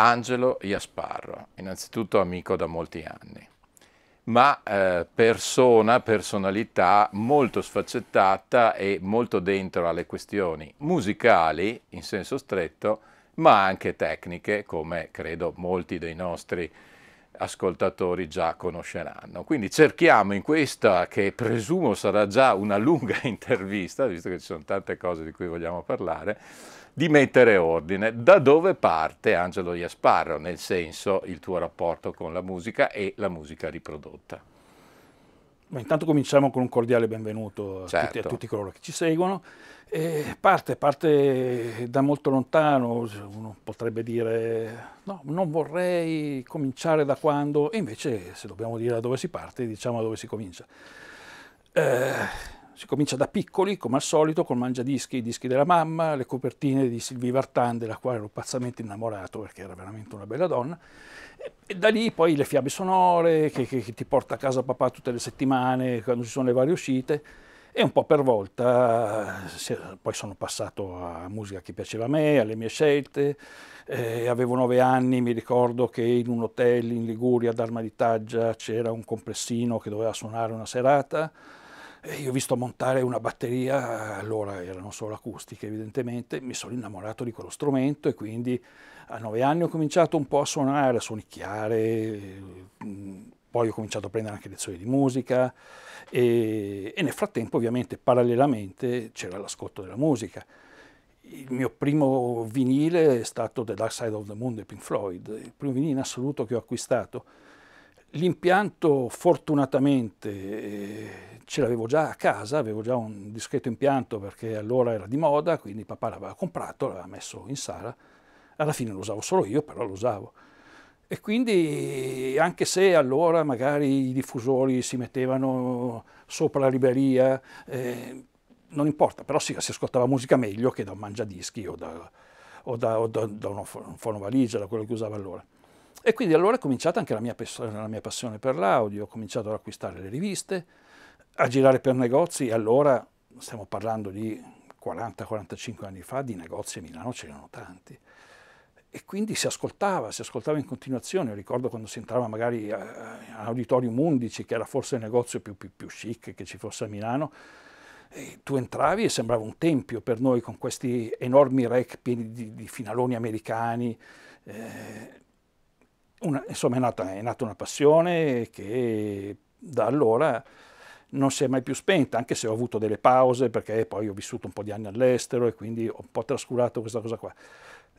Angelo Iasparro, innanzitutto amico da molti anni, ma eh, persona, personalità molto sfaccettata e molto dentro alle questioni musicali in senso stretto, ma anche tecniche, come credo molti dei nostri ascoltatori già conosceranno. Quindi cerchiamo in questa, che presumo sarà già una lunga intervista, visto che ci sono tante cose di cui vogliamo parlare, di mettere ordine. Da dove parte Angelo Iasparro, nel senso il tuo rapporto con la musica e la musica riprodotta? Ma intanto cominciamo con un cordiale benvenuto a, certo. tutti, a tutti, coloro che ci seguono. E parte, parte da molto lontano, uno potrebbe dire no, non vorrei cominciare da quando, e invece se dobbiamo dire da dove si parte, diciamo da dove si comincia. Eh, si comincia da piccoli, come al solito, con mangiadischi, i dischi della mamma, le copertine di Sylvie Vartan, della quale ero pazzamente innamorato perché era veramente una bella donna. E, e da lì poi le fiabe sonore che, che, che, ti porta a casa papà tutte le settimane, quando ci sono le varie uscite. E un po' per volta, poi sono passato a musica che piaceva a me, alle mie scelte. Eh, avevo nove anni, mi ricordo che in un hotel in Liguria, ad Arma c'era un compressino che doveva suonare una serata io ho visto montare una batteria, allora erano solo acustiche evidentemente, mi sono innamorato di quello strumento e quindi a nove anni ho cominciato un po' a suonare, a suonicchiare, mm, poi ho cominciato a prendere anche lezioni di musica e, e nel frattempo ovviamente parallelamente c'era l'ascolto della musica. Il mio primo vinile è stato The Dark Side of the Moon di Pink Floyd, il primo vinile in assoluto che ho acquistato. L'impianto fortunatamente eh, ce l'avevo già a casa, avevo già un discreto impianto perché allora era di moda, quindi papà l'aveva comprato, l'aveva messo in sala, alla fine lo usavo solo io, però lo usavo. E quindi anche se allora magari i diffusori si mettevano sopra la libreria, eh, non importa, però si, si, ascoltava musica meglio che da un mangiadischi o da, o da, o da, da uno fonovaligia, da quello che usava allora. E quindi allora è cominciata anche la mia, la mia passione per l'audio, ho cominciato ad acquistare le riviste, a girare per negozi, allora stiamo parlando di 40-45 anni fa, di negozi a Milano c'erano tanti. E quindi si ascoltava, si ascoltava in continuazione. Ricordo quando si entrava magari all'Auditorium 11, che era forse il negozio più, più, più chic che ci fosse a Milano, tu entravi e sembrava un tempio per noi con questi enormi rec pieni di, di finaloni americani. Eh, una, insomma è nata, è nata, una passione che da allora non si è mai più spenta, anche se ho avuto delle pause perché poi ho vissuto un po' di anni all'estero e quindi ho un po' trascurato questa cosa qua.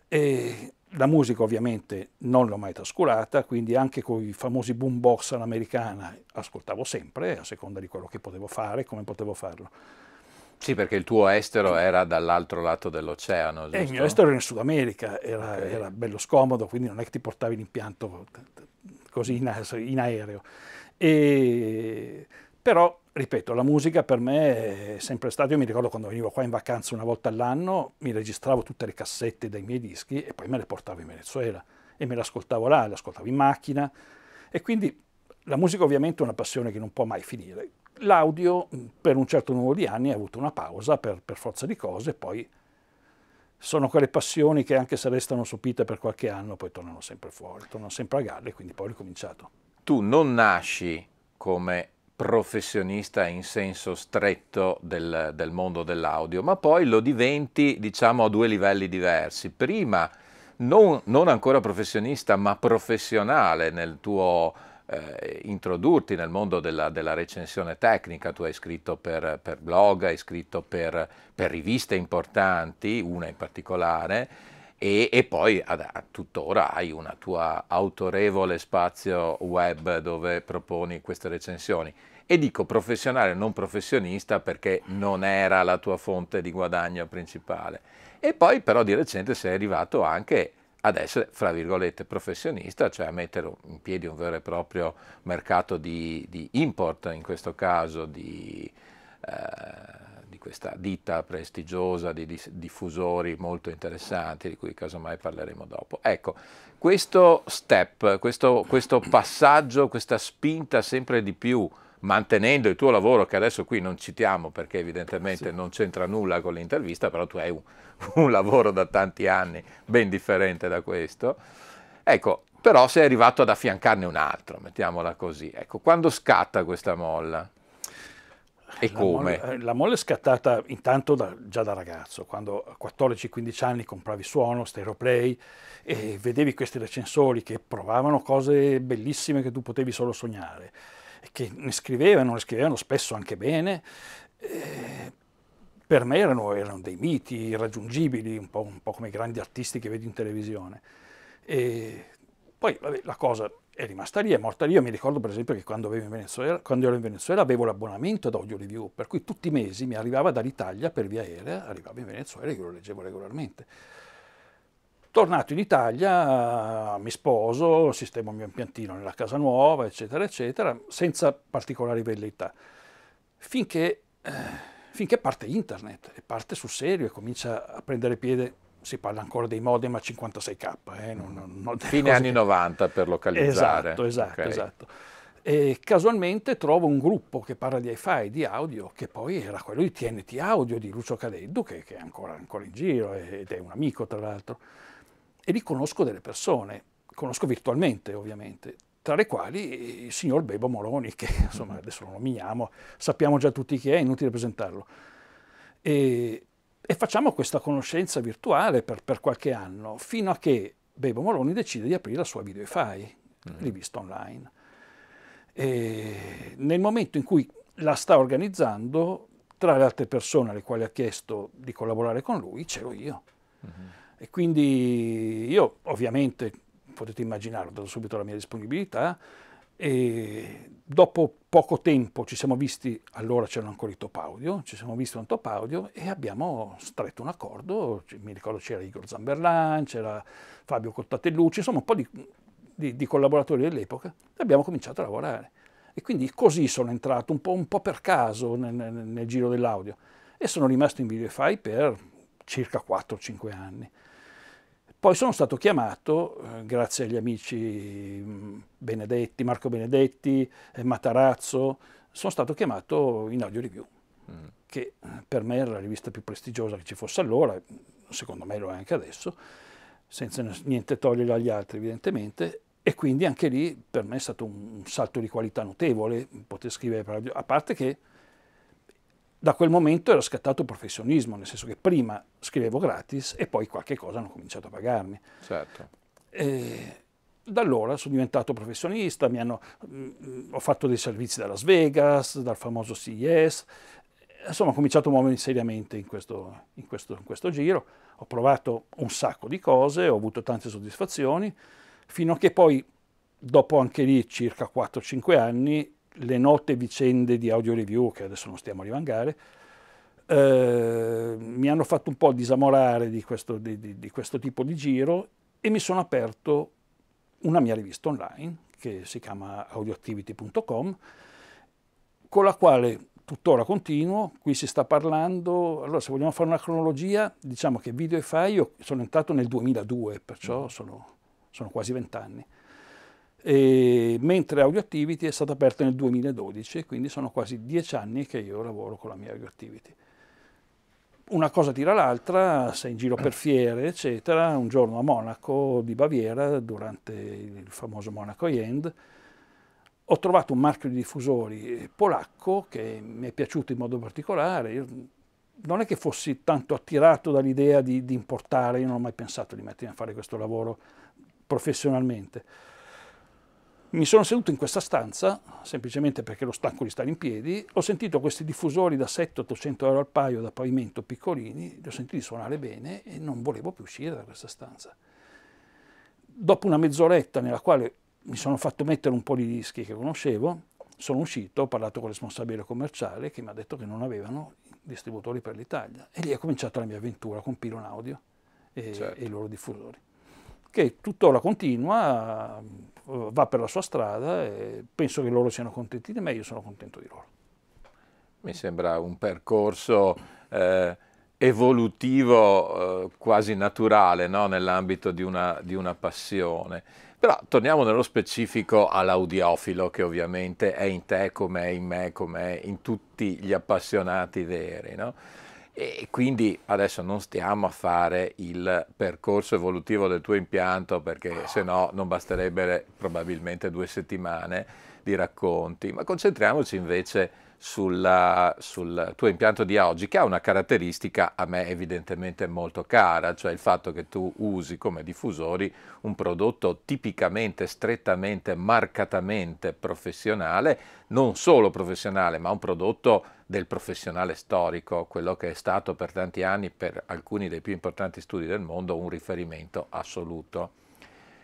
E la musica ovviamente non l'ho mai trascurata, quindi anche con i famosi boombox all'americana ascoltavo sempre, a seconda di quello che potevo fare, come potevo farlo. Sì, perché il tuo estero era dall'altro lato dell'oceano, giusto? Eh, il mio estero era in Sud America, era, okay. era, bello scomodo, quindi non è che ti portavi l'impianto così in, in aereo. E, però, ripeto, la musica per me è sempre stata, io mi ricordo quando venivo qua in vacanza una volta all'anno, mi registravo tutte le cassette dei miei dischi e poi me le portavo in Venezuela e me le ascoltavo là, le ascoltavo in macchina e quindi la musica ovviamente è una passione che non può mai finire l'audio per un certo numero di anni ha avuto una pausa per, per, forza di cose, poi sono quelle passioni che anche se restano sopite per qualche anno poi tornano sempre fuori, tornano sempre a galla e quindi poi ho ricominciato. Tu non nasci come professionista in senso stretto del, del mondo dell'audio, ma poi lo diventi diciamo a due livelli diversi. Prima non, non ancora professionista, ma professionale nel tuo eh, introdurti nel mondo della, della, recensione tecnica, tu hai scritto per, per blog, hai scritto per, per, riviste importanti, una in particolare, e, e poi ad, a, tuttora hai una tua autorevole spazio web dove proponi queste recensioni. E dico professionale, non professionista, perché non era la tua fonte di guadagno principale. E poi però di recente sei arrivato anche ad essere, fra virgolette, professionista, cioè a mettere in piedi un vero e proprio mercato di, di import, in questo caso di, eh, di, questa ditta prestigiosa di diffusori molto interessanti, di cui casomai parleremo dopo. Ecco, questo step, questo, questo passaggio, questa spinta sempre di più mantenendo il tuo lavoro che adesso qui non citiamo perché evidentemente sì. non c'entra nulla con l'intervista, però tu hai un, un, lavoro da tanti anni ben differente da questo. Ecco, però sei arrivato ad affiancarne un altro, mettiamola così. Ecco, quando scatta questa molla? E la come? Molle, eh, la molla è scattata intanto da, già da ragazzo, quando a 14-15 anni compravi suono, stereoplay e vedevi questi recensori che provavano cose bellissime che tu potevi solo sognare, che ne scrivevano, ne scrivevano spesso anche bene. Eh, per me erano, erano, dei miti irraggiungibili, un po', un po', come i grandi artisti che vedi in televisione. E poi vabbè, la cosa è rimasta lì, è morta lì. Io mi ricordo per esempio che quando, quando ero in Venezuela avevo l'abbonamento ad Audio Review, per cui tutti i mesi mi arrivava dall'Italia per via aerea, arrivava in Venezuela e io lo leggevo regolarmente. Tornato in Italia mi sposo, sistemo il mio impiantino nella casa nuova, eccetera, eccetera, senza particolari velleità. Finché, eh, finché parte internet e parte sul serio e comincia a prendere piede si parla ancora dei modem a 56k. Eh, non, non Fine anni che... 90 per localizzare. Esatto, esatto, okay. esatto. E casualmente trovo un gruppo che parla di hi-fi, di audio, che poi era quello di TNT Audio di Lucio Cadeddu, che, che è ancora, ancora, in giro ed è un amico tra l'altro. E lì conosco delle persone, conosco virtualmente ovviamente, tra le quali il signor Bebo Moroni, che insomma adesso lo nominiamo, sappiamo già tutti chi è, è inutile presentarlo. E, e facciamo questa conoscenza virtuale per, per, qualche anno, fino a che Bebo Moroni decide di aprire la sua Videofy, mm. rivista online. E nel momento in cui la sta organizzando, tra le altre persone alle quali ha chiesto di collaborare con lui, c'ero io. Mm-hmm. E quindi io ovviamente, potete immaginare, ho dato subito la mia disponibilità, e dopo poco tempo ci siamo visti, allora c'erano ancora i top audio, ci siamo visti un top audio e abbiamo stretto un accordo, mi ricordo c'era Igor Zamberlan, c'era Fabio Cottatellucci, insomma un po' di, di, di collaboratori dell'epoca e abbiamo cominciato a lavorare. E quindi così sono entrato un po', un po per caso nel, nel, nel, giro dell'audio e sono rimasto in Videofy per circa 4-5 anni. Poi sono stato chiamato, eh, grazie agli amici mm, Benedetti, Marco Benedetti, eh, Matarazzo, sono stato chiamato in Audio Review, mm. che eh, per me era la rivista più prestigiosa che ci fosse allora, secondo me lo è anche adesso, senza niente togliere agli altri evidentemente, e quindi anche lì per me è stato un salto di qualità notevole poter scrivere per radio, a parte che da quel momento era scattato professionismo, nel senso che prima scrivevo gratis e poi qualche cosa hanno cominciato a pagarmi. Certo. E da allora sono diventato professionista, hanno, mh, mm, ho fatto dei servizi da Las Vegas, dal famoso CES, insomma ho cominciato a muovermi seriamente in questo, in, questo, in questo giro, ho provato un sacco di cose, ho avuto tante soddisfazioni, fino a che poi, dopo anche lì circa 4-5 anni, le note vicende di audio review, che adesso non stiamo a rivangare, eh, mi hanno fatto un po' disamorare di questo, di, di, di questo tipo di giro e mi sono aperto una mia rivista online che si chiama audioactivity.com, con la quale tuttora continuo, qui si sta parlando, allora se vogliamo fare una cronologia, diciamo che Video e Fai io sono entrato nel 2002, perciò sono, sono quasi vent'anni e, mentre Audio Activity è stata aperta nel 2012, quindi sono quasi dieci anni che io lavoro con la mia Audio Activity. Una cosa tira l'altra, sei in giro per fiere, eccetera. Un giorno a Monaco di Baviera, durante il famoso Monaco End, ho trovato un marchio di diffusori polacco che mi è piaciuto in modo particolare. Io non è che fossi tanto attirato dall'idea di, di importare, io non ho mai pensato di mettermi a fare questo lavoro professionalmente mi sono seduto in questa stanza, semplicemente perché ero stanco di stare in piedi, ho sentito questi diffusori da 700-800 euro al paio da pavimento piccolini, li ho sentiti suonare bene e non volevo più uscire da questa stanza. Dopo una mezz'oretta nella quale mi sono fatto mettere un po' di dischi che conoscevo, sono uscito, ho parlato con il responsabile commerciale che mi ha detto che non avevano distributori per l'Italia e lì è cominciata la mia avventura con Pilon Audio e, certo. e i loro diffusori che tuttora continua, va per la sua strada e penso che loro siano contenti di me, io sono contento di loro. Mi sembra un percorso eh, evolutivo eh, quasi naturale no? nell'ambito di una, di una, passione. Però torniamo nello specifico all'audiofilo che ovviamente è in te come è in me, come è in tutti gli appassionati veri. No? E quindi adesso non stiamo a fare il percorso evolutivo del tuo impianto perché se no non basterebbero probabilmente due settimane di racconti, ma concentriamoci invece sulla, sul tuo impianto di oggi che ha una caratteristica a me evidentemente molto cara, cioè il fatto che tu usi come diffusori un prodotto tipicamente, strettamente, marcatamente professionale, non solo professionale, ma un prodotto del professionale storico, quello che è stato per tanti anni, per alcuni dei più importanti studi del mondo, un riferimento assoluto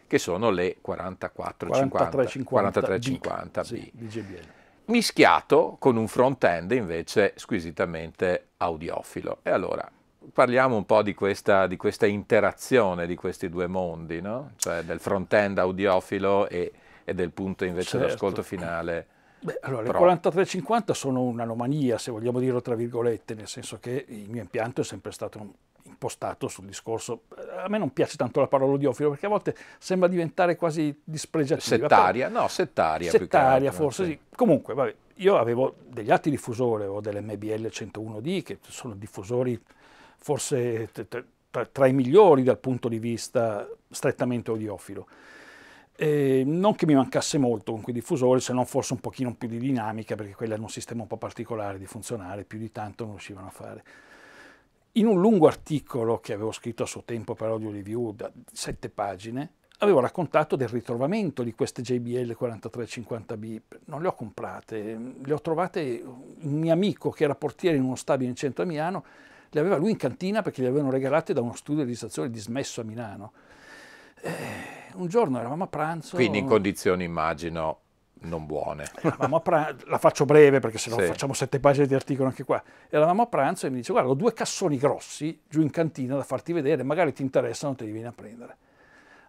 che sono le 4450 B, sì, di JBL mischiato con un front-end invece squisitamente audiofilo. E allora parliamo un po' di questa, di questa interazione di questi due mondi, no? cioè del front-end audiofilo e, e, del punto invece certo. dell'ascolto finale. Beh, allora, le 4350 sono un'anomalia, se vogliamo dirlo tra virgolette, nel senso che il mio impianto è sempre stato impostato sul discorso. A me non piace tanto la parola audiofilo perché a volte sembra diventare quasi dispregiativa. Settaria? No, settaria. Settaria forse sì. Comunque, vabbè, io avevo degli altri diffusori, avevo delle MBL 101D che sono diffusori forse tra, tra i migliori dal punto di vista strettamente audiofilo. Eh, non che mi mancasse molto con quei diffusori, se non forse un pochino più di dinamica, perché quelli hanno un sistema un po' particolare di funzionare, più di tanto non riuscivano a fare. In un lungo articolo che avevo scritto a suo tempo per Audio Review, da sette pagine, avevo raccontato del ritrovamento di queste JBL 4350B. Non le ho comprate, le ho trovate un mio amico che era portiere in uno stabile in centro a Milano, le aveva lui in cantina perché le avevano regalate da uno studio di realizzazione dismesso a Milano. Eh, un giorno eravamo a pranzo. Quindi in condizioni, immagino, non buone. Pranzo, la faccio breve perché se no sì. facciamo sette pagine di articolo anche qua. Eravamo a pranzo e mi dice guarda ho due cassoni grossi giù in cantina da farti vedere, magari ti interessano, te li vieni a prendere.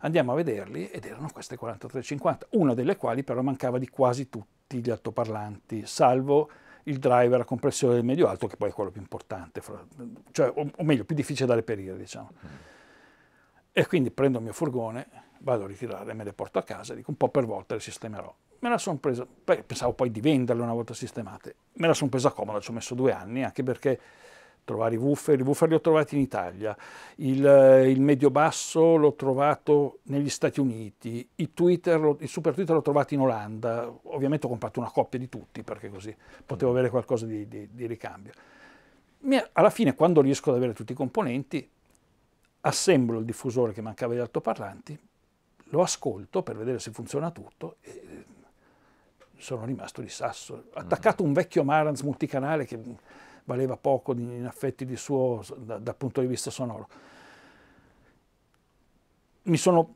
Andiamo a vederli ed erano queste 4350, una delle quali però mancava di quasi tutti gli altoparlanti, salvo il driver a compressione del medio alto che poi è quello più importante, cioè, o, o meglio più difficile da reperire diciamo. Mm. E quindi prendo il mio furgone, vado a ritirare, me le porto a casa, dico un po' per volta le sistemerò. Me la sono presa, pensavo poi di venderle una volta sistemate, me la sono presa comoda, ci ho messo due anni, anche perché trovare i woofer, i woofer li ho trovati in Italia, il, il medio basso l'ho trovato negli Stati Uniti, il, Twitter, il super Twitter l'ho trovato in Olanda, ovviamente ho comprato una coppia di tutti perché così potevo avere qualcosa di, di, di ricambio. alla fine quando riesco ad avere tutti i componenti, assemblo il diffusore che mancava di altoparlanti, lo ascolto per vedere se funziona tutto e sono rimasto di sasso. Attaccato un vecchio Marantz multicanale che valeva poco in affetti di suo da, dal punto di vista sonoro. Mi sono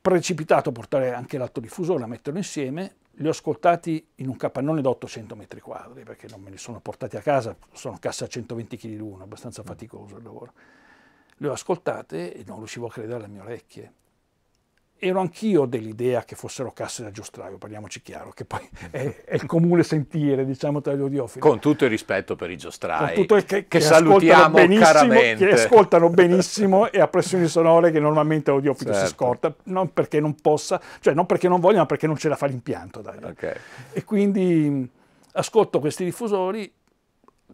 precipitato a portare anche l'alto diffusore, a metterlo insieme, li ho ascoltati in un capannone da 800 metri quadri, perché non me li sono portati a casa, sono casse a 120 kg l'uno, abbastanza faticoso il lavoro. Le ho ascoltate e non riuscivo a credere alle mie orecchie ero anch'io dell'idea che fossero casse da giostraio, parliamoci chiaro, che poi è, è il comune sentire, diciamo, tra gli audiofili. Con tutto il rispetto per i giostrai, che, che, che salutiamo caramente. Che ascoltano benissimo e a pressioni sonore che normalmente l'audiofilo certo. si scorta, non perché non possa, cioè non perché non voglia, ma perché non ce la fa l'impianto. Okay. E quindi ascolto questi diffusori,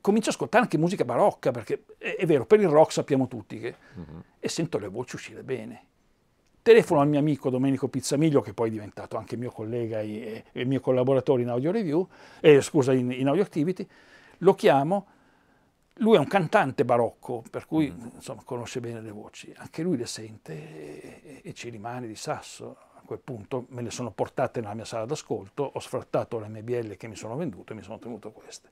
comincio a ascoltare anche musica barocca, perché è, è vero, per il rock sappiamo tutti che... Uh-huh. E sento le voci uscire bene Telefono al mio amico Domenico Pizzamiglio, che poi è diventato anche mio collega e, e mio collaboratore in Audio Review, eh, scusa, in, in, Audio Activity, lo chiamo, lui è un cantante barocco, per cui mm. insomma, conosce bene le voci, anche lui le sente e, e ci rimane di sasso. A quel punto me le sono portate nella mia sala d'ascolto, ho sfrattato le MBL che mi sono vendute e mi sono tenuto queste.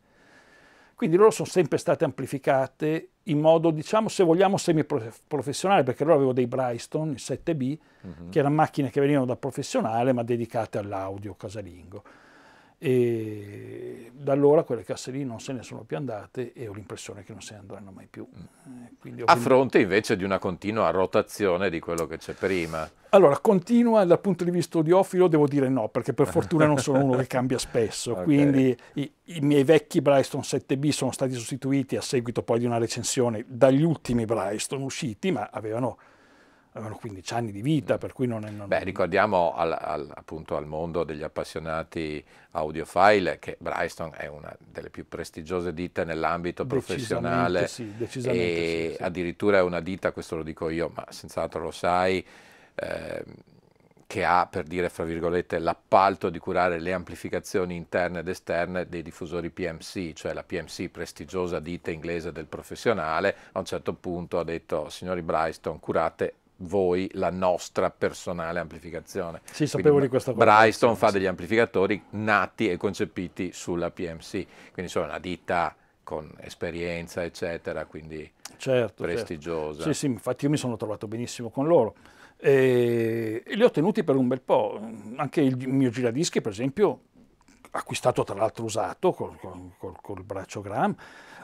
Quindi loro sono sempre state amplificate in modo, diciamo, se vogliamo, semi-professionale, perché loro avevo dei Bryston, il 7B, uh-huh. che erano macchine che venivano da professionale, ma dedicate all'audio casalingo e da allora quelle casse lì non se ne sono più andate e ho l'impressione che non se ne andranno mai più. Mm. Eh, A fronte invece di una continua rotazione di quello che c'è prima. Allora, continua dal punto di vista audiofilo, devo dire no, perché per fortuna non sono uno che cambia spesso, okay. quindi i, i, miei vecchi Bryston 7B sono stati sostituiti a seguito poi di una recensione dagli ultimi Bryston usciti, ma avevano avevano 15 anni di vita, mm. per cui non è... Non... Beh, ricordiamo al, al, appunto al mondo degli appassionati audiofile che Bryston è una delle più prestigiose ditte nell'ambito professionale sì, e sì, sì. addirittura è una ditta, questo lo dico io, ma senz'altro lo sai, eh, che ha, per dire, fra virgolette, l'appalto di curare le amplificazioni interne ed esterne dei diffusori PMC, cioè la PMC, prestigiosa ditta inglese del professionale, a un certo punto ha detto, signori Bryston, curate voi la nostra personale amplificazione. Sì, sapevo quindi, di questa cosa. Bryston fa degli amplificatori nati e concepiti sulla PMC, quindi sono una ditta con esperienza, eccetera, quindi certo, certo. prestigiosa. Certo. Sì, sì, infatti io mi sono trovato benissimo con loro. E, li ho tenuti per un bel po'. Anche il mio giradischi, per esempio, acquistato tra l'altro usato col, col, col braccio Gram,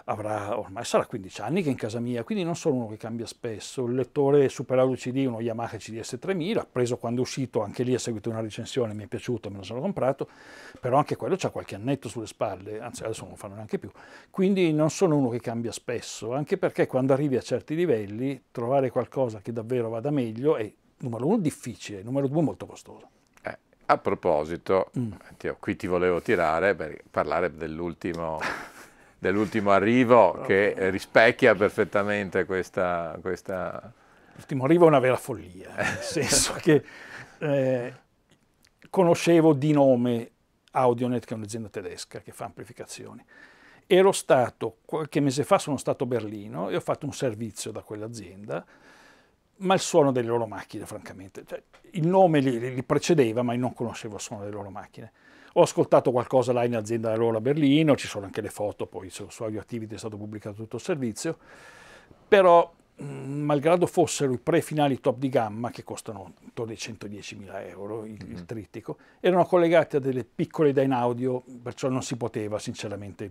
avrà, ormai sarà 15 anni che è in casa mia, quindi non sono uno che cambia spesso. Il lettore Super Audio CD, uno Yamaha CDS 3000, preso quando è uscito, anche lì ha seguito una recensione, mi è piaciuto, me lo sono comprato, però anche quello ha qualche annetto sulle spalle, anzi adesso non lo fanno neanche più. Quindi non sono uno che cambia spesso, anche perché quando arrivi a certi livelli trovare qualcosa che davvero vada meglio è numero uno difficile, numero due molto costoso. Eh, a proposito, mm. ti, qui ti volevo tirare per parlare dell'ultimo, dell'ultimo arrivo che rispecchia perfettamente questa, questa... L'ultimo arrivo è una vera follia, nel senso che eh, conoscevo di nome Audionet, che è un'azienda tedesca che fa amplificazioni. Ero stato, qualche mese fa sono stato a Berlino e ho fatto un servizio da quell'azienda ma il suono delle loro macchine, francamente. Cioè, il nome li, li, precedeva, ma io non conoscevo il suono delle loro macchine. Ho ascoltato qualcosa là in azienda da loro a Berlino, ci sono anche le foto, poi su, su Audio Activity è stato pubblicato tutto il servizio, però malgrado fossero i pre-finali top di gamma, che costano intorno ai 110.000 euro il, il mm-hmm. trittico, erano collegati a delle piccole DAIN audio, perciò non si poteva sinceramente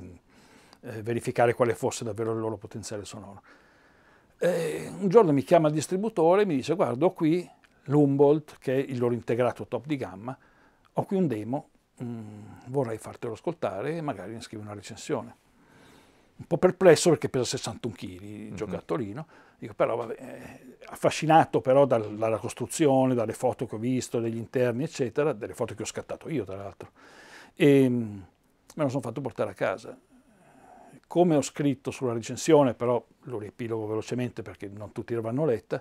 eh, verificare quale fosse davvero il loro potenziale sonoro. Eh, un giorno mi chiama il distributore e mi dice guarda ho qui l'Humboldt che è il loro integrato top di gamma, ho qui un demo, mh, mm, vorrei fartelo ascoltare e magari ne scrivi una recensione. Un po' perplesso perché pesa 61 kg il mm-hmm. giocattolino, dico però vabbè, eh, affascinato però dal, dalla costruzione, dalle foto che ho visto, degli interni eccetera, delle foto che ho scattato io tra l'altro. E mh, me lo sono fatto portare a casa come ho scritto sulla recensione, però lo riepilogo velocemente perché non tutti l'hanno letta,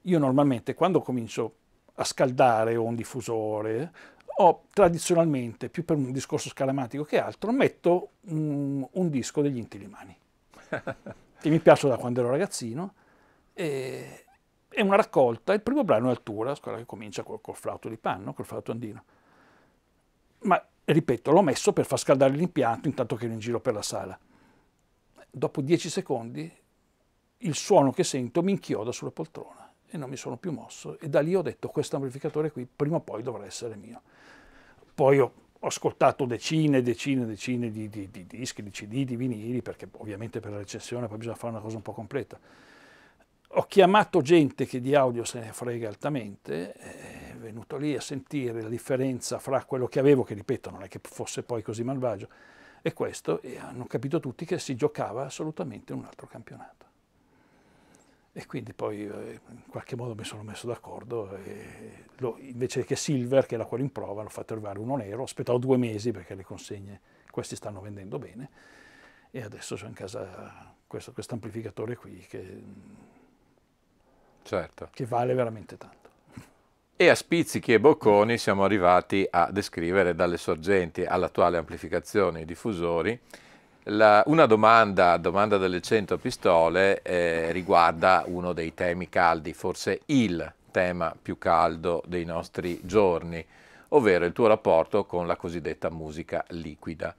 io normalmente quando comincio a scaldare un diffusore, ho tradizionalmente, più per un discorso scalamatico che altro, metto un, un disco degli Intilimani, che mi piacciono da quando ero ragazzino, e, è una raccolta, il primo brano è Altura, quella che comincia col, col flauto di panno, col flauto andino. Ma ripeto, l'ho messo per far scaldare l'impianto intanto che ero in giro per la sala dopo dieci secondi il suono che sento mi inchioda sulla poltrona e non mi sono più mosso e da lì ho detto questo amplificatore qui prima o poi dovrà essere mio. Poi ho, ho ascoltato decine e decine e decine di, di, di, dischi, di CD, di vinili, perché ovviamente per la recensione poi bisogna fare una cosa un po' completa. Ho chiamato gente che di audio se ne frega altamente, è venuto lì a sentire la differenza fra quello che avevo, che ripeto non è che fosse poi così malvagio, e questo e hanno capito tutti che si giocava assolutamente un altro campionato. E quindi poi eh, in qualche modo mi sono messo d'accordo e lo, invece che Silver, che era quello in prova, l'ho fatto arrivare uno nero, ho aspettato due mesi perché le consegne, questi stanno vendendo bene e adesso ho in casa questo amplificatore qui che, certo. che vale veramente tanto. E a spizzichi e bocconi siamo arrivati a descrivere dalle sorgenti all'attuale amplificazione i diffusori. La, una domanda, domanda delle 100 pistole, eh, riguarda uno dei temi caldi, forse il tema più caldo dei nostri giorni, ovvero il tuo rapporto con la cosiddetta musica liquida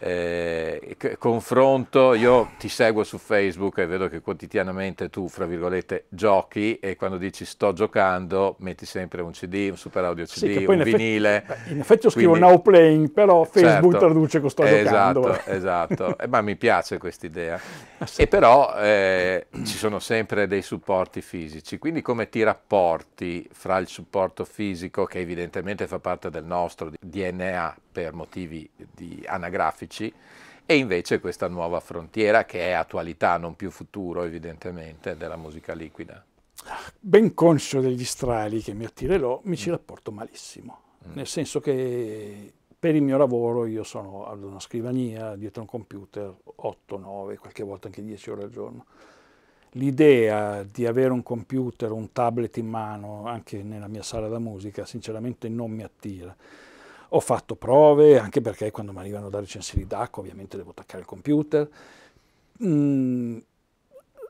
eh, confronto, io ti seguo su Facebook e vedo che quotidianamente tu, fra virgolette, giochi e quando dici sto giocando metti sempre un CD, un super audio CD, sì, un vinile. Effetti, in effetti io scrivo quindi, now playing, però Facebook certo, traduce con sto esatto, giocando. Esatto, eh, ma mi piace questa idea. Ah, sì. E però eh, ci sono sempre dei supporti fisici, quindi come ti rapporti fra il supporto fisico, che evidentemente fa parte del nostro DNA per motivi anagrafici, e invece questa nuova frontiera che è attualità, non più futuro evidentemente, della musica liquida. Ben conscio degli strali che mi attirerò, mi ci rapporto malissimo. Mm. Nel senso che per il mio lavoro io sono ad una scrivania, dietro un computer, 8, 9, qualche volta anche 10 ore al giorno. L'idea di avere un computer, un tablet in mano, anche nella mia sala da musica, sinceramente non mi attira. Ho fatto prove, anche perché quando mi arrivano da recensiri DAC ovviamente devo attaccare il computer. Mm,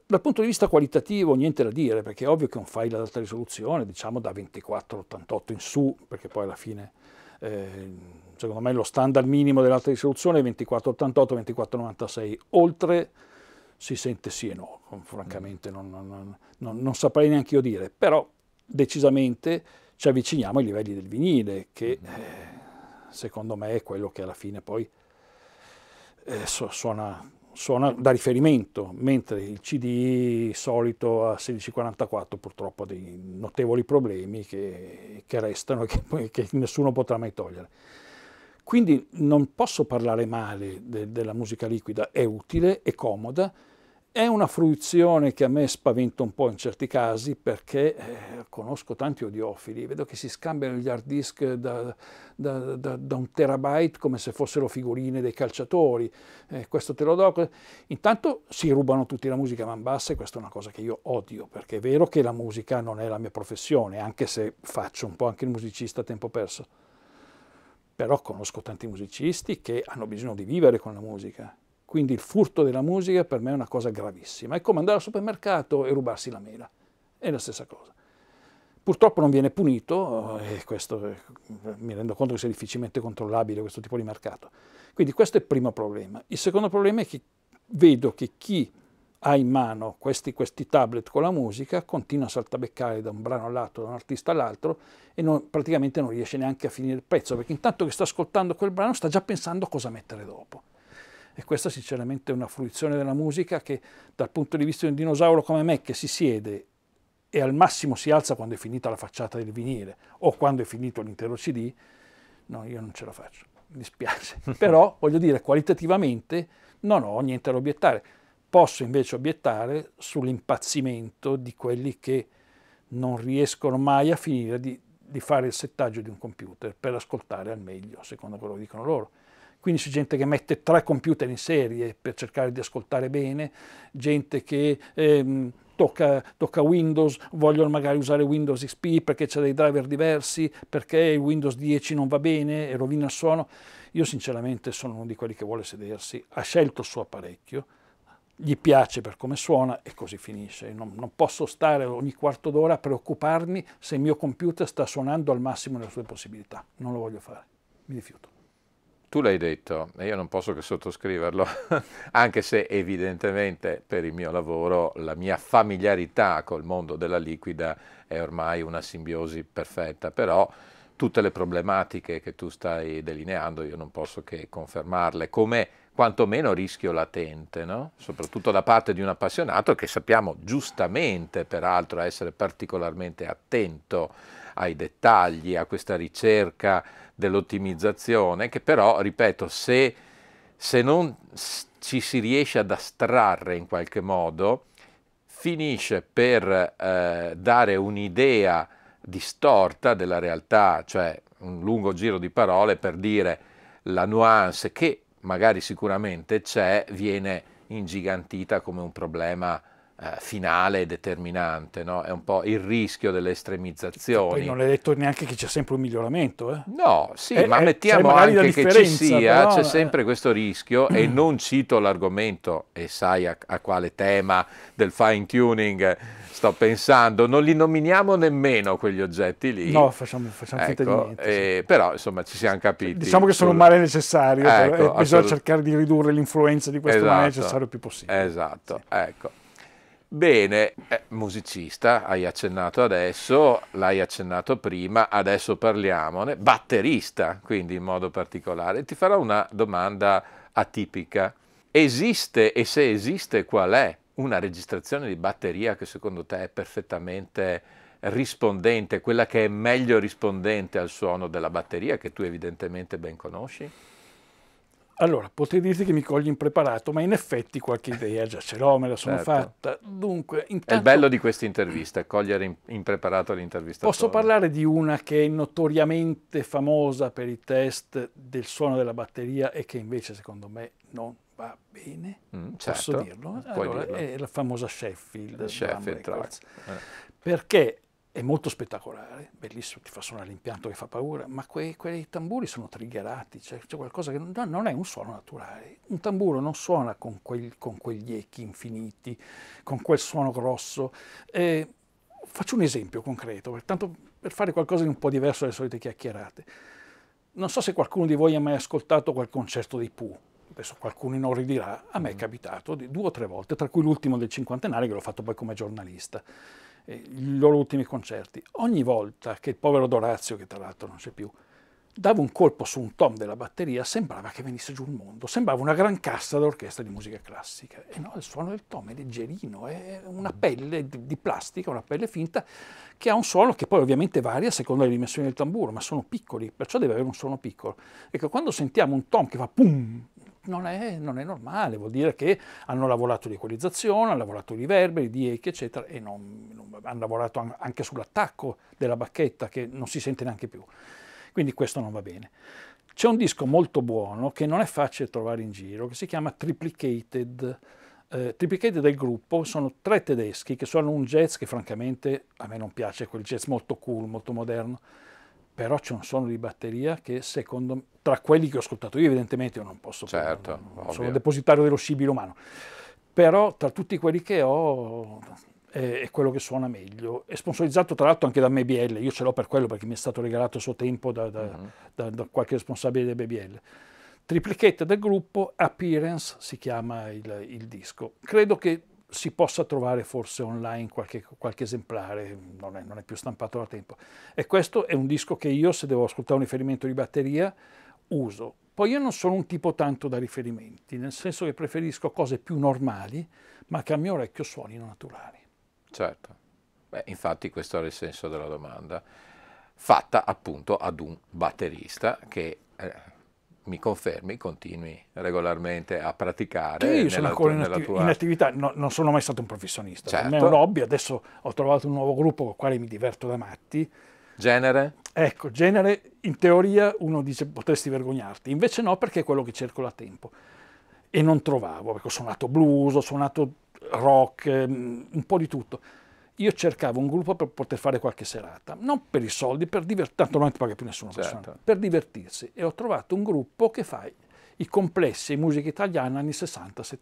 dal punto di vista qualitativo niente da dire, perché è ovvio che un file ad alta risoluzione, diciamo da 24-88 in su, perché poi alla fine eh, secondo me lo standard minimo dell'alta risoluzione è 2488-2496, oltre si sente sì e no, francamente non, non, non, non saprei neanche io dire, però decisamente ci avviciniamo ai livelli del vinile, che eh, secondo me è quello che alla fine poi eh, suona suona da riferimento, mentre il CD solito a 1644 purtroppo ha dei notevoli problemi che, che restano e che, che, nessuno potrà mai togliere. Quindi non posso parlare male de, della musica liquida, è utile, è comoda, è una fruizione che a me spaventa un po' in certi casi perché eh, conosco tanti audiofili, vedo che si scambiano gli hard disk da, da, da, da un terabyte come se fossero figurine dei calciatori, eh, questo te lo do. Intanto si rubano tutti la musica a man bassa e questa è una cosa che io odio perché è vero che la musica non è la mia professione, anche se faccio un po' anche il musicista a tempo perso. Però conosco tanti musicisti che hanno bisogno di vivere con la musica quindi il furto della musica per me è una cosa gravissima. È come andare al supermercato e rubarsi la mela. È la stessa cosa. Purtroppo non viene punito e questo mi rendo conto che sia difficilmente controllabile questo tipo di mercato. Quindi questo è il primo problema. Il secondo problema è che vedo che chi ha in mano questi, questi tablet con la musica continua a saltabeccare da un brano all'altro, da un artista all'altro e non, praticamente non riesce neanche a finire il pezzo perché intanto che sta ascoltando quel brano sta già pensando cosa mettere dopo. E questa sinceramente è una fruizione della musica che dal punto di vista di un dinosauro come me che si siede e al massimo si alza quando è finita la facciata del vinile o quando è finito l'intero CD, no, io non ce la faccio, mi dispiace. Però voglio dire, qualitativamente non ho niente da obiettare. Posso invece obiettare sull'impazzimento di quelli che non riescono mai a finire di, di fare il settaggio di un computer per ascoltare al meglio, secondo quello che dicono loro. Quindi c'è gente che mette tre computer in serie per cercare di ascoltare bene, gente che ehm, tocca, tocca, Windows, vogliono magari usare Windows XP perché c'è dei driver diversi, perché il Windows 10 non va bene e rovina il suono. Io sinceramente sono uno di quelli che vuole sedersi, ha scelto il suo apparecchio, gli piace per come suona e così finisce. Non, non, posso stare ogni quarto d'ora a preoccuparmi se il mio computer sta suonando al massimo delle sue possibilità. Non lo voglio fare, mi rifiuto. Tu l'hai detto e io non posso che sottoscriverlo, anche se evidentemente per il mio lavoro la mia familiarità col mondo della liquida è ormai una simbiosi perfetta, però tutte le problematiche che tu stai delineando io non posso che confermarle come quantomeno rischio latente, no? soprattutto da parte di un appassionato che sappiamo giustamente peraltro essere particolarmente attento ai dettagli, a questa ricerca dell'ottimizzazione, che però, ripeto, se, se non ci si riesce ad astrarre in qualche modo, finisce per eh, dare un'idea distorta della realtà, cioè un lungo giro di parole per dire la nuance che magari sicuramente c'è, viene ingigantita come un problema eh, finale e determinante, no? è un po' il rischio delle estremizzazioni. Poi non è detto neanche che c'è sempre un miglioramento. Eh? No, sì, è, ma è, mettiamo anche che ci sia, però... c'è sempre questo rischio e non cito l'argomento, e sai a, a quale tema del fine tuning sto pensando, non li nominiamo nemmeno quegli oggetti lì. No, facciamo, facciamo ecco, finta di ecco, niente. Eh, sì. Però insomma ci siamo capiti. Diciamo che sono un male necessario, ecco, bisogna cercare di ridurre l'influenza di questo esatto, male necessario il più possibile. Esatto, sì. ecco. Bene, eh, musicista, hai accennato adesso, l'hai accennato prima, adesso parliamone. Batterista, quindi in modo particolare. Ti farò una domanda atipica. Esiste e se esiste qual è una registrazione di batteria che secondo te è perfettamente rispondente, quella che è meglio rispondente al suono della batteria che tu evidentemente ben conosci? Allora, potrei dirti che mi cogli impreparato, ma in effetti qualche idea già ce l'ho, me la sono certo. fatta. Dunque, intanto, È il bello di queste interviste, cogliere impreparato l'intervista. Posso parlare di una che è notoriamente famosa per i test del suono della batteria e che invece secondo me non va bene? Mm, certo. Posso dirlo? Allora, dirlo. È la famosa Sheffield. Sheffield Records. Eh. Perché è molto spettacolare, bellissimo, ti fa suonare l'impianto che fa paura, ma quei, quei tamburi sono triggerati, cioè c'è qualcosa che non, non, è un suono naturale. Un tamburo non suona con, quel, con quegli echi infiniti, con quel suono grosso. Eh, faccio un esempio concreto, per, tanto per fare qualcosa di un po' diverso dalle solite chiacchierate. Non so se qualcuno di voi ha mai ascoltato quel concerto dei Pooh, adesso qualcuno inorridirà, a me è mm. capitato due o tre volte, tra cui l'ultimo del cinquantenario che l'ho fatto poi come giornalista i loro ultimi concerti, ogni volta che il povero Dorazio, che tra l'altro non c'è più, dava un colpo su un tom della batteria, sembrava che venisse giù il mondo, sembrava una gran cassa d'orchestra di musica classica. E no, il suono del tom è leggerino, è una pelle di, plastica, una pelle finta, che ha un suono che poi ovviamente varia a seconda delle dimensioni del tamburo, ma sono piccoli, perciò deve avere un suono piccolo. Ecco, quando sentiamo un tom che fa pum, non è, non è, normale, vuol dire che hanno lavorato di equalizzazione, hanno lavorato di riverberi, di echi, eccetera, e non, non, hanno lavorato anche sull'attacco della bacchetta che non si sente neanche più. Quindi questo non va bene. C'è un disco molto buono che non è facile trovare in giro, che si chiama Triplicated. Eh, Triplicated del gruppo sono tre tedeschi che suonano un jazz che francamente a me non piace, quel jazz molto cool, molto moderno però c'è un suono di batteria che secondo me, tra quelli che ho ascoltato io evidentemente io non posso, certo, non, non sono depositario dello scibile umano, però tra tutti quelli che ho è, è, quello che suona meglio, è sponsorizzato tra l'altro anche da MBL, io ce l'ho per quello perché mi è stato regalato a suo tempo da, da, uh-huh. da, da qualche responsabile del MBL. Triplichetta del gruppo, Appearance si chiama il, il disco. Credo che si possa trovare forse online qualche, qualche esemplare, non è, non è, più stampato da tempo. E questo è un disco che io, se devo ascoltare un riferimento di batteria, uso. Poi io non sono un tipo tanto da riferimenti, nel senso che preferisco cose più normali, ma che a mio orecchio suonino naturali. Certo, Beh, infatti questo era il senso della domanda, fatta appunto ad un batterista che... Eh, mi confermi, continui regolarmente a praticare. Sì, io sono ancora in, attiv- tua... in, attività, no, non sono mai stato un professionista, certo. per me è un certo. hobby, adesso ho trovato un nuovo gruppo con il quale mi diverto da matti. Genere? Ecco, genere, in teoria uno dice potresti vergognarti, invece no perché è quello che cerco da tempo. E non trovavo, perché ho suonato blues, ho suonato rock, mm, un po' di tutto io cercavo un gruppo per poter fare qualche serata, non per i soldi, per divertirsi, tanto non ti paga più nessuno, certo. per divertirsi. E ho trovato un gruppo che fa i complessi di musica italiana anni 60-70.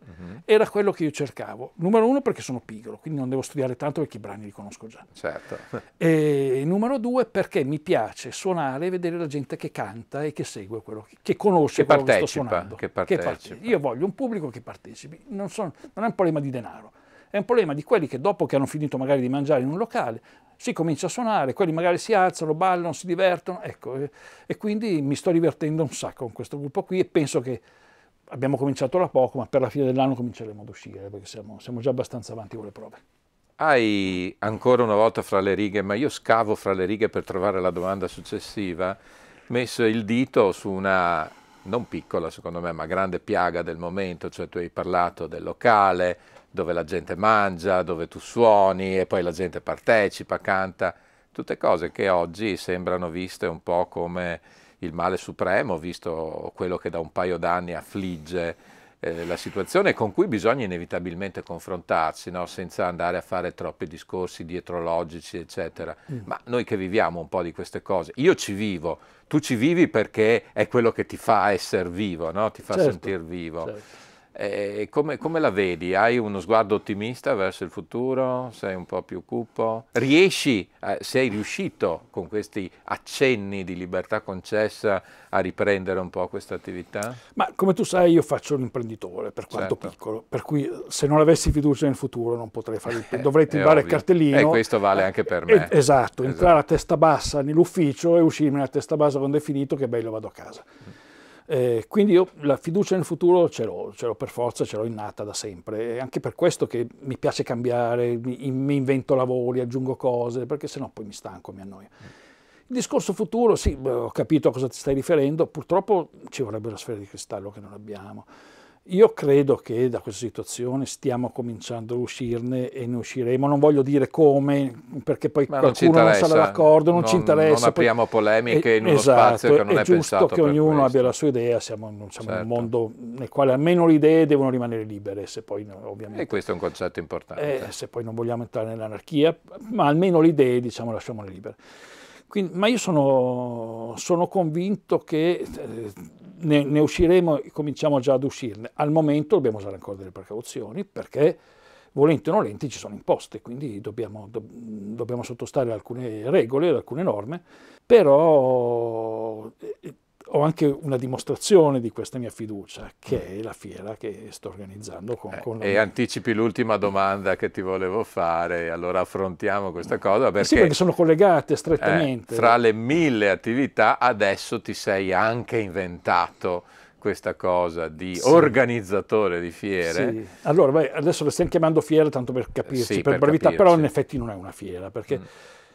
Uh-huh. Era quello che io cercavo. Numero uno perché sono pigro, quindi non devo studiare tanto perché i brani li conosco già. Certo. E numero due perché mi piace suonare e vedere la gente che canta e che segue quello che, che conosce che quello partecipa, che sto suonando. Che partecipa. Che Io voglio un pubblico che partecipi, non, sono, non è un problema di denaro è un problema di quelli che dopo che hanno finito magari di mangiare in un locale si comincia a suonare, quelli magari si alzano, ballano, si divertono, ecco, e, e quindi mi sto divertendo un sacco con questo gruppo qui e penso che abbiamo cominciato da poco, ma per la fine dell'anno cominceremo ad uscire perché siamo, siamo già abbastanza avanti con le prove. Hai ancora una volta fra le righe, ma io scavo fra le righe per trovare la domanda successiva, messo il dito su una non piccola secondo me, ma grande piaga del momento, cioè tu hai parlato del locale, dove la gente mangia, dove tu suoni e poi la gente partecipa, canta, tutte cose che oggi sembrano viste un po' come il male supremo, visto quello che da un paio d'anni affligge eh, la situazione con cui bisogna inevitabilmente confrontarsi, no? senza andare a fare troppi discorsi dietrologici, eccetera. Mm. Ma noi che viviamo un po' di queste cose, io ci vivo, tu ci vivi perché è quello che ti fa essere vivo, no? ti fa certo, sentire vivo. Certo. Eh, come, come, la vedi? Hai uno sguardo ottimista verso il futuro? Sei un po' più cupo? Riesci, eh, sei riuscito con questi accenni di libertà concessa a riprendere un po' questa attività? Ma come tu sai io faccio l'imprenditore per quanto certo. piccolo, per cui se non avessi fiducia nel futuro non potrei fare il... Eh, dovrei timbare il cartellino. E questo vale anche per me. esatto, esatto, entrare a testa bassa nell'ufficio e uscirmi a testa bassa quando è finito che bello vado a casa. Mm. Eh, quindi io la fiducia nel futuro ce l'ho, ce l'ho per forza, ce l'ho innata da sempre. È anche per questo che mi piace cambiare, mi, mi invento lavori, aggiungo cose, perché sennò poi mi stanco, mi annoio. Il discorso futuro, sì, ho capito a cosa ti stai riferendo, purtroppo ci vorrebbe la sfera di cristallo che non abbiamo. Io credo che da questa situazione stiamo cominciando a uscirne e ne usciremo. Non voglio dire come, perché poi Ma qualcuno non, sarà d'accordo, non, non, ci interessa. Non apriamo polemiche in uno esatto, spazio che non è, è pensato che ognuno questo. abbia la sua idea, siamo, siamo certo. in un certo. mondo nel quale almeno le idee devono rimanere libere, se poi ovviamente... E questo è un concetto importante. Eh, se poi non vogliamo entrare nell'anarchia, ma almeno le idee, diciamo, lasciamole libere. Quindi, ma io sono, sono convinto che eh, ne, ne, usciremo e cominciamo già ad uscirne. Al momento dobbiamo usare ancora delle precauzioni perché volenti o nolenti ci sono imposte, quindi dobbiamo, do, dobbiamo sottostare ad alcune regole, ad alcune norme, però eh, ho anche una dimostrazione di questa mia fiducia, che è la fiera che sto organizzando con, eh, con E mia... anticipi l'ultima domanda che ti volevo fare, allora affrontiamo questa cosa perché... Sì, perché sono collegate strettamente. Eh, fra le mille attività adesso ti sei anche inventato questa cosa di sì. organizzatore di fiere. Sì. Allora, beh, adesso le stiamo chiamando fiere tanto per capirci, sì, per, per brevità, capirci. però in effetti non è una fiera, perché mm.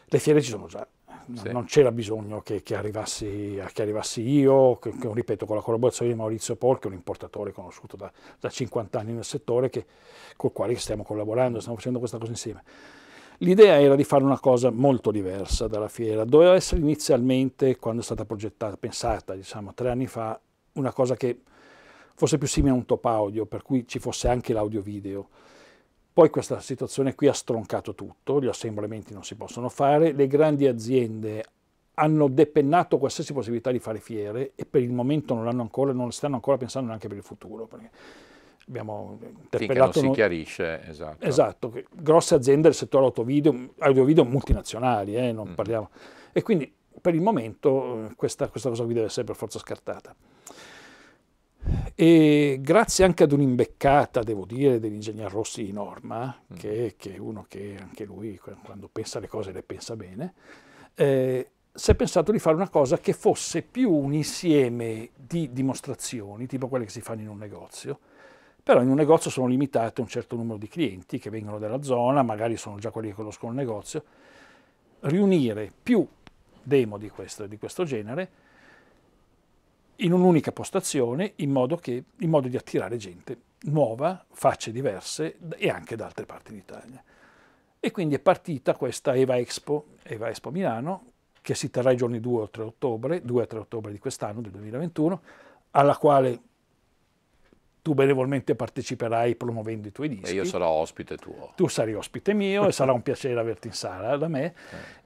le fiere ci sono già sì. non c'era bisogno che, che, arrivassi, che, arrivassi, io, che, che, ripeto, con la collaborazione di Maurizio Pol, che è un importatore conosciuto da, da 50 anni nel settore, con il quale stiamo collaborando, stiamo facendo questa cosa insieme. L'idea era di fare una cosa molto diversa dalla fiera, doveva essere inizialmente, quando è stata progettata, pensata, diciamo, tre anni fa, una cosa che fosse più simile a un top audio, per cui ci fosse anche l'audio video poi questa situazione qui ha stroncato tutto, gli assemblamenti non si possono fare, le grandi aziende hanno depennato qualsiasi possibilità di fare fiere e per il momento non, ancora, non stanno ancora pensando neanche per il futuro. abbiamo interpellato... Finché non si chiarisce, esatto. Esatto, grosse aziende del settore audio-video, audio-video multinazionali, eh, non mm. parliamo. E quindi per il momento questa, questa cosa qui deve essere per forza scartata. E grazie anche ad un'imbeccata, devo dire, dell'ingegner Rossi di Norma, mm. che, che, è uno che anche lui quando pensa le cose le pensa bene, eh, si è pensato di fare una cosa che fosse più un insieme di dimostrazioni, tipo quelle che si fanno in un negozio, però in un negozio sono limitate un certo numero di clienti che vengono dalla zona, magari sono già quelli che conoscono il negozio, riunire più demo di questo, di questo genere in un'unica postazione in modo, che, in modo di attirare gente nuova, facce diverse e anche da altre parti d'Italia. E quindi è partita questa Eva Expo, Eva Expo Milano, che si terrà i giorni 2 o 3 ottobre, 2 e 3 ottobre di quest'anno, del 2021, alla quale tu benevolmente parteciperai promuovendo i tuoi dischi. E io sarò ospite tuo. Tu sarai ospite mio e sarà un piacere averti in sala da me.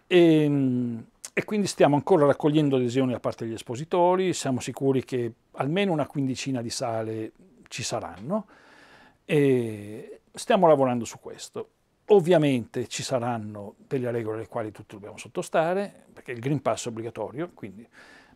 Eh. E, ehm, e quindi stiamo ancora raccogliendo adesioni da parte degli espositori, siamo sicuri che almeno una quindicina di sale ci saranno e stiamo lavorando su questo. Ovviamente ci saranno delle regole alle quali tutti dobbiamo sottostare, perché il Green Pass è obbligatorio, quindi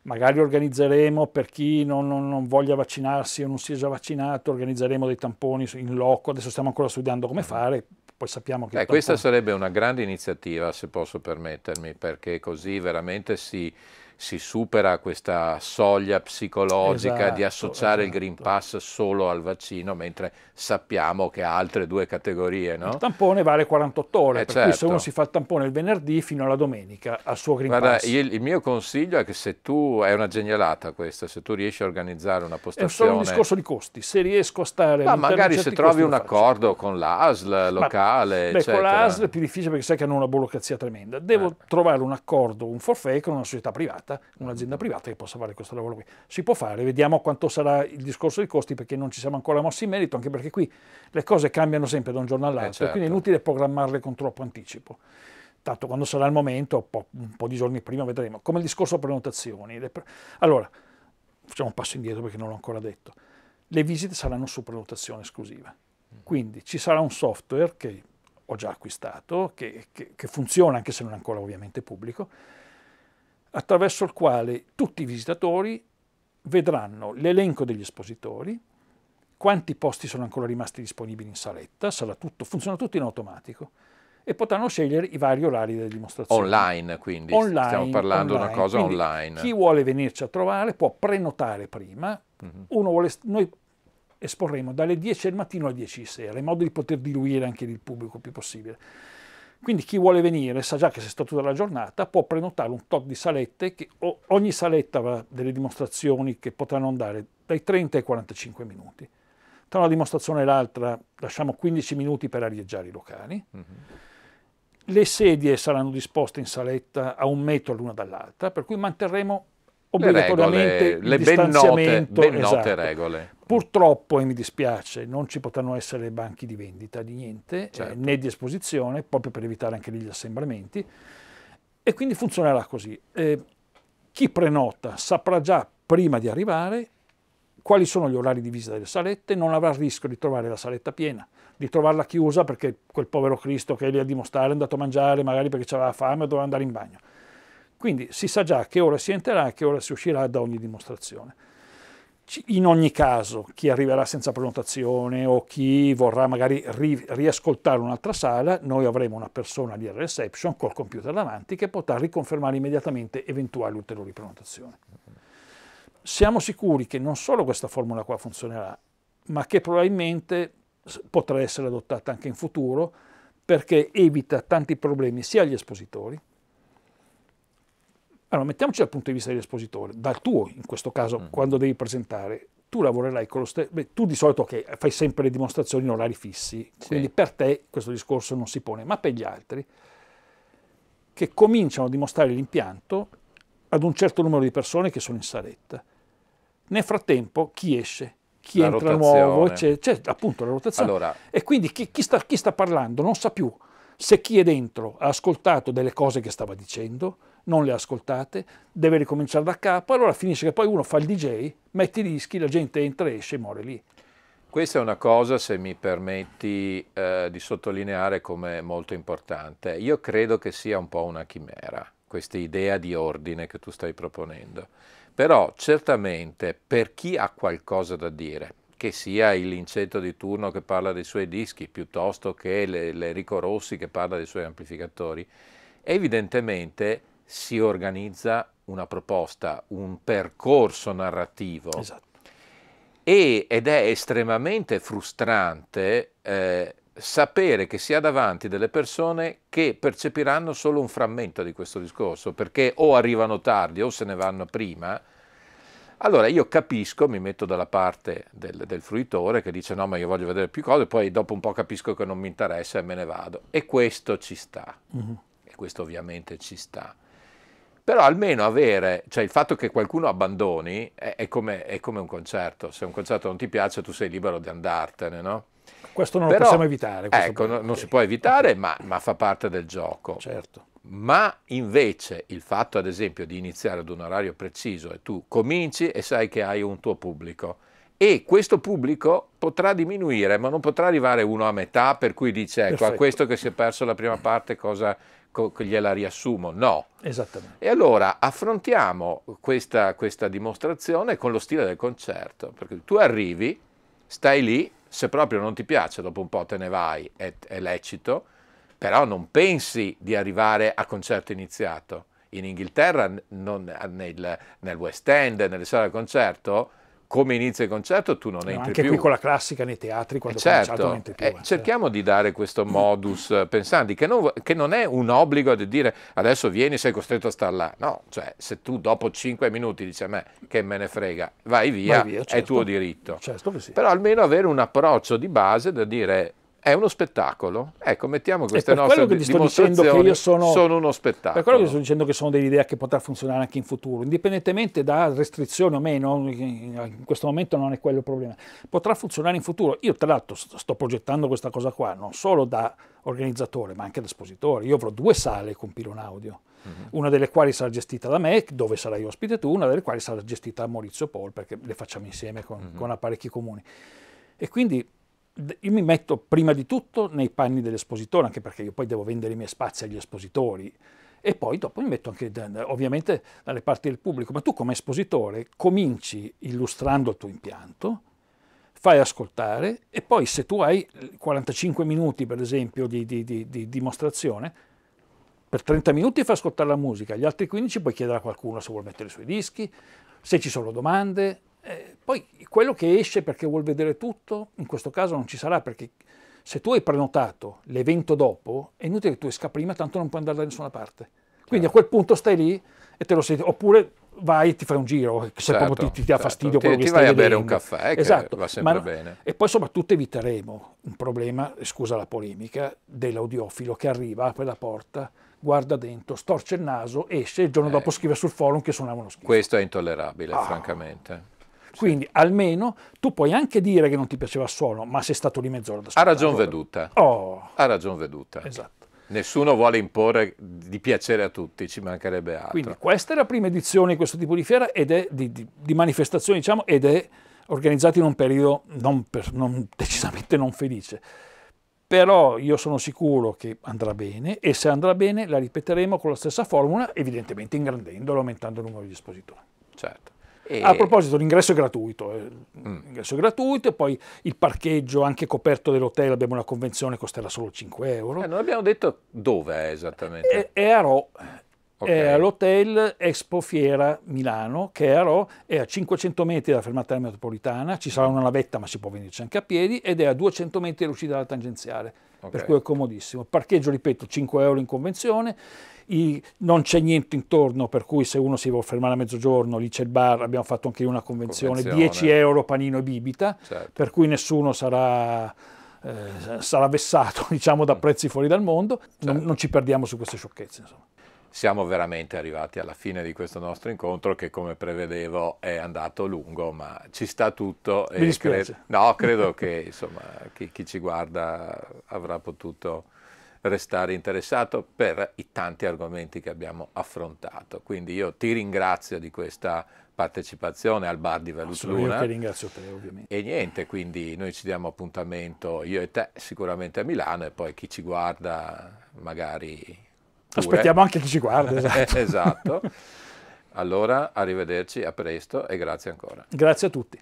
magari organizzeremo per chi non, non, non, voglia vaccinarsi o non sia già vaccinato, organizzeremo dei tamponi in loco, adesso stiamo ancora studiando come fare, poi sappiamo che... Eh, questa sarebbe una grande iniziativa, se posso permettermi, perché così veramente si si supera questa soglia psicologica esatto, di associare esatto. il Green Pass solo al vaccino, mentre sappiamo che ha altre due categorie. No? Il tampone vale 48 ore, eh per certo. cui se uno si fa il tampone il venerdì fino alla domenica al suo Green Guarda, Pass. Il, il, mio consiglio è che se tu, è una genialata questa, se tu riesci a organizzare una postazione... È solo un discorso di costi, se riesco a stare... Ma magari se trovi un accordo con l'ASL locale, Ma, beh, con l'ASL è più difficile perché sai che hanno una burocrazia tremenda. Devo eh. trovare un accordo, un forfait con una società privata privata, un'azienda privata che possa fare questo lavoro qui. Si può fare, vediamo quanto sarà il discorso dei costi perché non ci siamo ancora mossi in merito, anche perché qui le cose cambiano sempre da un giorno all'altro, eh certo. quindi è inutile programmarle con troppo anticipo. Tanto quando sarà il momento, un po', un po di giorni prima vedremo. Come il discorso prenotazioni. Allora, facciamo un passo indietro perché non l'ho ancora detto. Le visite saranno su prenotazione esclusiva. Quindi ci sarà un software che ho già acquistato, che, che, che funziona anche se non è ancora ovviamente pubblico, attraverso il quale tutti i visitatori vedranno l'elenco degli espositori, quanti posti sono ancora rimasti disponibili in saletta, sarà tutto, funziona tutto in automatico e potranno scegliere i vari orari delle dimostrazioni. Online quindi, online, stiamo parlando di una cosa quindi online. Chi vuole venirci a trovare può prenotare prima, mm-hmm. vuole, noi esporremo dalle 10 del mattino alle 10 di sera, in modo di poter diluire anche il pubblico il più possibile Quindi chi vuole venire sa già che se sta tutta la giornata può prenotare un tot di salette, che ogni saletta avrà delle dimostrazioni che potranno andare dai 30 ai 45 minuti. Tra una dimostrazione e l'altra lasciamo 15 minuti per arieggiare i locali. Mm-hmm. Le sedie saranno disposte in saletta a un metro l'una dall'altra, per cui manterremo obbligatoriamente le, regole, le ben note, ben note esatto. regole. Purtroppo, e mi dispiace, non ci potranno essere banchi di vendita di niente, eh, certo. eh, né di esposizione, proprio per evitare anche gli assembramenti, e quindi funzionerà così. Eh, chi prenota saprà già prima di arrivare quali sono gli orari di visita delle salette, non avrà il rischio di trovare la saletta piena, di trovarla chiusa perché quel povero Cristo che è lì a dimostrare è andato a mangiare, magari perché aveva fame o doveva andare in bagno. Quindi si sa già che ora si entrerà e che ora si uscirà da ogni dimostrazione. In ogni caso, chi arriverà senza prenotazione o chi vorrà magari ri- riascoltare un'altra sala, noi avremo una persona al reception col computer davanti che potrà riconfermare immediatamente eventuali ulteriori prenotazioni. Siamo sicuri che non solo questa formula qua funzionerà, ma che probabilmente potrà essere adottata anche in futuro perché evita tanti problemi sia agli espositori, allora, mettiamoci dal punto di vista dell'espositore, dal tuo in questo caso, mm. quando devi presentare, tu lavorerai con lo stesso, tu di solito okay, fai sempre le dimostrazioni in orari fissi, sì. quindi per te questo discorso non si pone, ma per gli altri che cominciano a dimostrare l'impianto ad un certo numero di persone che sono in saletta. Nel frattempo chi esce, chi la entra rotazione. nuovo, c'è, c'è appunto la rotazione. Allora, e quindi chi, chi, sta, chi sta parlando non sa più se chi è dentro ha ascoltato delle cose che stava dicendo, non le ascoltate, deve ricominciare da capo, allora finisce che poi uno fa il DJ, mette i dischi, la gente entra, esce e muore lì. Questa è una cosa, se mi permetti eh, di sottolineare come molto importante. Io credo che sia un po' una chimera, questa idea di ordine che tu stai proponendo. Però certamente per chi ha qualcosa da dire, che sia il Lincetto di turno che parla dei suoi dischi, piuttosto che l'Enrico Rossi che parla dei suoi amplificatori, evidentemente si organizza una proposta, un percorso narrativo. Esatto. E, ed è estremamente frustrante eh, sapere che si ha davanti delle persone che percepiranno solo un frammento di questo discorso, perché o arrivano tardi o se ne vanno prima. Allora io capisco, mi metto dalla parte del, del fruitore che dice no ma io voglio vedere più cose, poi dopo un po' capisco che non mi interessa e me ne vado. E questo ci sta, mm-hmm. e questo ovviamente ci sta. Però almeno avere, cioè il fatto che qualcuno abbandoni è, è, come, è, come, un concerto, se un concerto non ti piace tu sei libero di andartene, no? Questo non Però, lo possiamo evitare. Ecco, non, non si può evitare, ma, ma, fa parte del gioco. Certo. Ma invece il fatto, ad esempio, di iniziare ad un orario preciso e tu cominci e sai che hai un tuo pubblico e questo pubblico potrà diminuire, ma non potrà arrivare uno a metà, per cui dice, ecco, a questo che si è perso la prima parte cosa gliela riassumo, no. Esattamente. E allora affrontiamo questa, questa dimostrazione con lo stile del concerto, perché tu arrivi, stai lì, se proprio non ti piace, dopo un po' te ne vai, è, è lecito, però non pensi di arrivare a concerto iniziato. In Inghilterra, non, nel, nel West End, nelle sale da concerto, come inizia il concerto tu non no, entri anche più. Anche qui con la classica nei teatri quando eh certo, non entri più. Eh, eh, cerchiamo di dare questo modus pensandi che non, che non, è un obbligo di dire adesso vieni sei costretto a stare là. No, cioè se tu dopo cinque minuti dici a me che me ne frega, vai via, vai via certo. è tuo diritto. Certo sì. Però almeno avere un approccio di base da dire è uno spettacolo. Ecco, mettiamo queste nostre che dimostrazioni che io sono, sono uno spettacolo. Per quello che sto dicendo che sono delle idee che potrà funzionare anche in futuro, indipendentemente da restrizioni o meno, in questo momento non è quello il problema. Potrà funzionare in futuro. Io tra l'altro sto progettando questa cosa qua, non solo da organizzatore, ma anche da espositore. Io avrò due sale con Pilon Audio. Uh-huh. Una delle quali sarà gestita da me, dove sarai ospite tu, una delle quali sarà gestita da Maurizio Paul, perché le facciamo insieme con, uh-huh. con apparecchi comuni. E quindi io mi metto prima di tutto nei panni dell'espositore, anche perché io poi devo vendere i miei spazi agli espositori, e poi dopo mi metto anche ovviamente dalle parti del pubblico, ma tu come espositore cominci illustrando il tuo impianto, fai ascoltare e poi se tu hai 45 minuti per esempio di, di, di, di dimostrazione, per 30 minuti fai ascoltare la musica, gli altri 15 puoi chiedere a qualcuno se vuole mettere i suoi dischi, se ci sono domande, eh, poi quello che esce perché vuol vedere tutto, in questo caso non ci sarà perché Se tu hai prenotato l'evento dopo, è inutile che tu esca prima, tanto non puoi andare da nessuna parte. Quindi certo. a quel punto stai lì e te lo senti, oppure vai e ti fai un giro, se certo, proprio ti, ti dà certo. fastidio quello ti, che ti stai vai vedendo. a bere un caffè, esatto. va sempre Ma, bene. E poi soprattutto eviteremo un problema, scusa la polemica, dell'audiofilo che arriva, apre la porta, guarda dentro, storce il naso, esce e il giorno eh. dopo scrive sul forum che suonava uno schifo. Questo è intollerabile, ah. francamente. Quindi almeno tu puoi anche dire che non ti piaceva il suono, ma sei stato lì mezz'ora da Ha ragione veduta. Oh. Ha ragione veduta. Esatto. Nessuno vuole imporre di piacere a tutti, ci mancherebbe altro. Quindi questa è la prima edizione di questo tipo di fiera ed è di, di, di manifestazione, diciamo, ed è organizzata in un periodo non per, non, decisamente non felice. Però io sono sicuro che andrà bene e se andrà bene la ripeteremo con la stessa formula, evidentemente ingrandendolo, aumentando il numero di espositori. Certo. E... A proposito, l'ingresso è gratuito, eh. mm. l'ingresso è gratuito e poi il parcheggio anche coperto dell'hotel, abbiamo una convenzione, costerà solo 5 euro. Eh, non abbiamo detto dove è esattamente. È, è a Rho, okay. è all'hotel Expo Fiera Milano, che è a Rho, è a 500 metri dalla fermata metropolitana, ci sarà una navetta ma si può venirci anche a piedi ed è a 200 metri dall'uscita dalla tangenziale, okay. per cui è comodissimo. Parcheggio, ripeto, 5 euro in convenzione i, non c'è niente intorno, per cui se uno si vuole fermare a mezzogiorno, lì c'è il bar, abbiamo fatto anche una convenzione, convenzione. 10 euro panino e bibita, certo. per cui nessuno sarà, eh, sarà vessato diciamo, da mm. prezzi fuori dal mondo, certo. non, non, ci perdiamo su queste sciocchezze. Insomma. Siamo veramente arrivati alla fine di questo nostro incontro che come prevedevo è andato lungo, ma ci sta tutto. Mi dispiace. Cre- no, credo che insomma, chi, chi ci guarda avrà potuto restare interessato per i tanti argomenti che abbiamo affrontato. Quindi io ti ringrazio di questa partecipazione al bar di Velusluna. Io che ringrazio te ovviamente. E niente, quindi noi ci diamo appuntamento, io e te sicuramente a Milano e poi chi ci guarda magari... Pure. Aspettiamo anche chi ci guarda. Esatto. esatto. Allora, arrivederci, a presto e grazie ancora. Grazie a tutti.